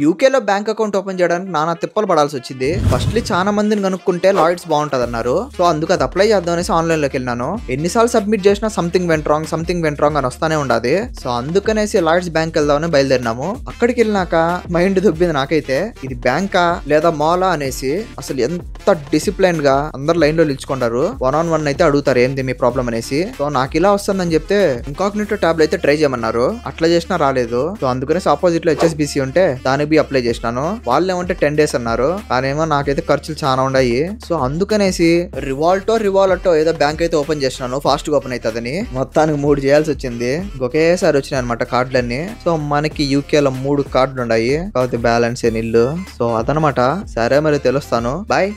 యూకేలో bank account open చేయడానికి నానా తిప్పలు పడాల్సి వచ్చింది. ఫస్ట్లీ చాలా మందిని కనుక్కుంటే లాయిడ్స్ బాగుంటది అన్నారు సో అందుకు అది అప్లై చేద్దాం అనేసి ఆన్లైన్లోకి వెళ్ళినాను. ఎన్నిసార్లు సబ్మిట్ చేసినా something went wrong something went wrong అని వస్తానే ఉండదు. సో అందుకనేసి లాయిడ్స్ బ్యాంక్ వెళ్దామని బయలుదేరినాము. అక్కడికి వెళ్ళినాక మైండ్ దుబ్బింది నాకైతే. ఇది బ్యాంకా లేదా మాలా అనేసి అసలు ఎంత డిసిప్లైన్గా అందరు లైన్లో నిల్చుకుంటారు. వన్ ఆన్ వన్ అయితే అడుగుతారు ఏంది మీ ప్రాబ్లం అనేసి. సో నాకు ఇలా వస్తుందని చెప్తే ఇంకాగ్నిటో ట్యాబ్లు అయితే ట్రై చేయమన్నారు. అట్లా చేసినా రాలేదు. సో అందుకనేసి ఆపోజిట్లో హెచ్ఎస్బిసి ఉంటే దానికి బి అప్లై చేసినాను. వాళ్ళు ఏమంటే టెన్ డేస్ అన్నారు. కానేమో నాకైతే ఖర్చులు చాలా ఉన్నాయి సో అందుకనేసి రివాల్టో రివాల్టో ఏదో బ్యాంక్ అయితే ఓపెన్ చేసినాను. ఫాస్ట్గా ఓపెన్ అవుతుందని మొత్తానికి మూడు చేయాల్సి వచ్చింది. ఒకేసారి వచ్చినాయి అనమాట కార్డులన్నీ. సో మనకి యూకే లో మూడు కార్డులు ఉన్నాయి కాకపోతే బ్యాలెన్స్ ఏ నిల్లు. సో అదనమాట. సరే మరి తెలుస్తాను. బాయ్